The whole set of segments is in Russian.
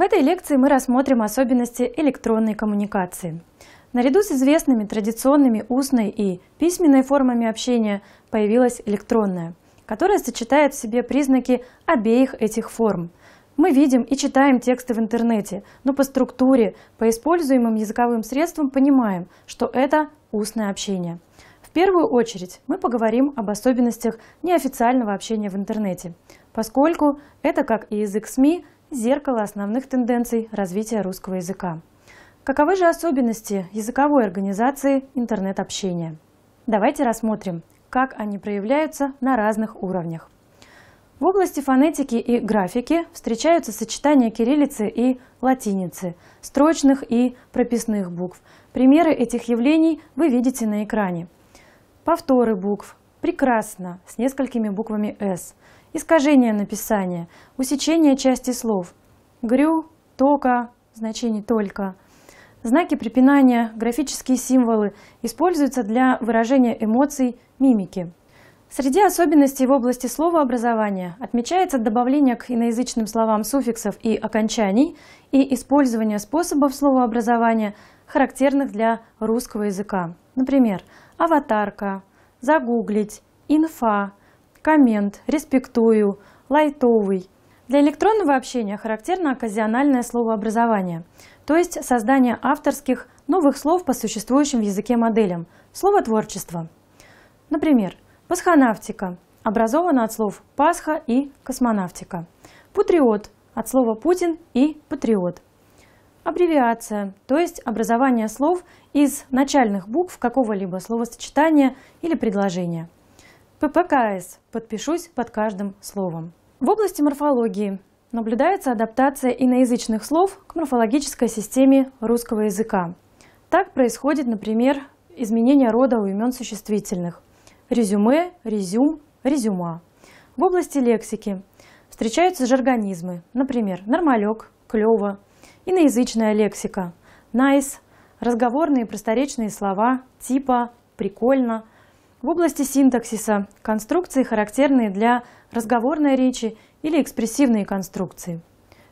В этой лекции мы рассмотрим особенности электронной коммуникации. Наряду с известными традиционными устной и письменной формами общения появилась электронная, которая сочетает в себе признаки обеих этих форм. Мы видим и читаем тексты в интернете, но по структуре, по используемым языковым средствам понимаем, что это устное общение. В первую очередь мы поговорим об особенностях неофициального общения в интернете, поскольку это, как и язык СМИ, зеркало основных тенденций развития русского языка. Каковы же особенности языковой организации интернет-общения? Давайте рассмотрим, как они проявляются на разных уровнях. В области фонетики и графики встречаются сочетания кириллицы и латиницы, строчных и прописных букв. Примеры этих явлений вы видите на экране. Повторы букв «прекрасно» с несколькими буквами «с», искажение написания, усечение части слов, грю, тока, значение только. Знаки препинания, графические символы используются для выражения эмоций, мимики. Среди особенностей в области словообразования отмечается добавление к иноязычным словам суффиксов и окончаний и использование способов словообразования, характерных для русского языка. Например, аватарка, загуглить, инфа, коммент, респектую, лайтовый. Для электронного общения характерно оказиональное словообразование, то есть создание авторских новых слов по существующим в языке моделям, словотворчество. Например, пасхонавтика образована от слов «пасха» и «космонавтика», патриот от слова «путин» и «патриот», аббревиация, то есть образование слов из начальных букв какого-либо словосочетания или предложения – ППКС. Подпишусь под каждым словом. В области морфологии наблюдается адаптация иноязычных слов к морфологической системе русского языка. Так происходит, например, изменение рода у имен существительных. Резюме, резюм, резюма. В области лексики встречаются жаргонизмы, например, нормалек, клево, иноязычная лексика, nice, разговорные просторечные слова, типа, прикольно – в области синтаксиса – конструкции, характерные для разговорной речи или экспрессивные конструкции.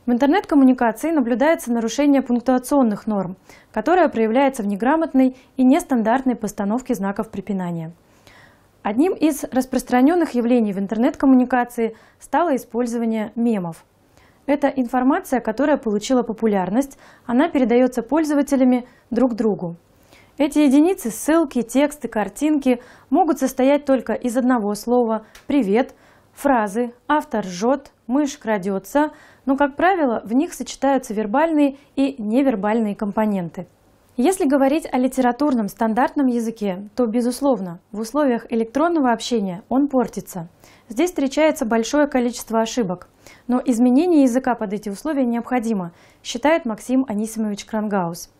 В интернет-коммуникации наблюдается нарушение пунктуационных норм, которое проявляется в неграмотной и нестандартной постановке знаков препинания. Одним из распространенных явлений в интернет-коммуникации стало использование мемов. Это информация, которая получила популярность, она передается пользователями друг другу. Эти единицы, ссылки, тексты, картинки могут состоять только из одного слова «привет», фразы «автор жжет», «мышь крадется», но, как правило, в них сочетаются вербальные и невербальные компоненты. Если говорить о литературном стандартном языке, то, безусловно, в условиях электронного общения он портится. Здесь встречается большое количество ошибок. Но изменение языка под эти условия необходимо, считает Максим Анисимович Крангаус.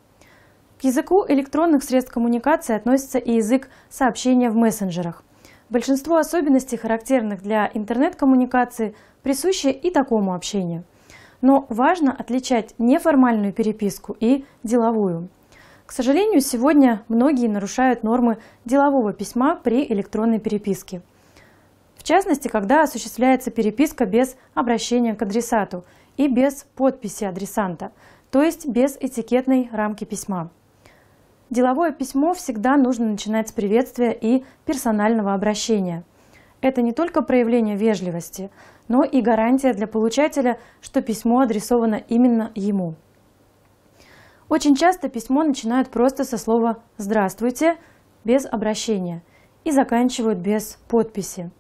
К языку электронных средств коммуникации относится и язык сообщения в мессенджерах. Большинство особенностей, характерных для интернет-коммуникации, присущи и такому общению. Но важно отличать неформальную переписку и деловую. К сожалению, сегодня многие нарушают нормы делового письма при электронной переписке. В частности, когда осуществляется переписка без обращения к адресату и без подписи адресанта, то есть без этикетной рамки письма. Деловое письмо всегда нужно начинать с приветствия и персонального обращения. Это не только проявление вежливости, но и гарантия для получателя, что письмо адресовано именно ему. Очень часто письмо начинают просто со слова «Здравствуйте» без обращения и заканчивают без подписи.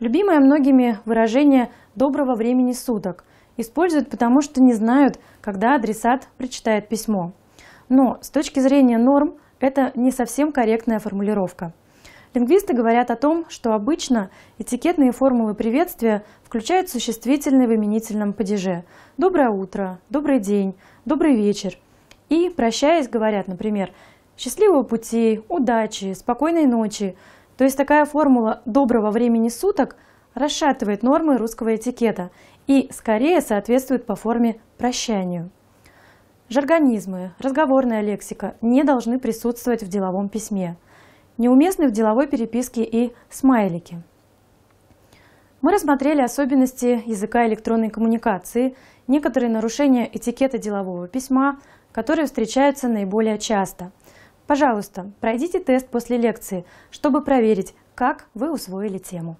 Любимое многими выражение «доброго времени суток» используют потому, что не знают, когда адресат прочитает письмо. Но с точки зрения норм это не совсем корректная формулировка. Лингвисты говорят о том, что обычно этикетные формулы приветствия включают существительные в именительном падеже «доброе утро», «добрый день», «добрый вечер». И, прощаясь, говорят, например, «счастливого пути», «удачи», «спокойной ночи». То есть такая формула «доброго времени суток» расшатывает нормы русского этикета и скорее соответствует по форме прощанию. Жаргонизмы, разговорная лексика не должны присутствовать в деловом письме. Неуместны в деловой переписке и смайлики. Мы рассмотрели особенности языка электронной коммуникации, некоторые нарушения этикета делового письма, которые встречаются наиболее часто. Пожалуйста, пройдите тест после лекции, чтобы проверить, как вы усвоили тему.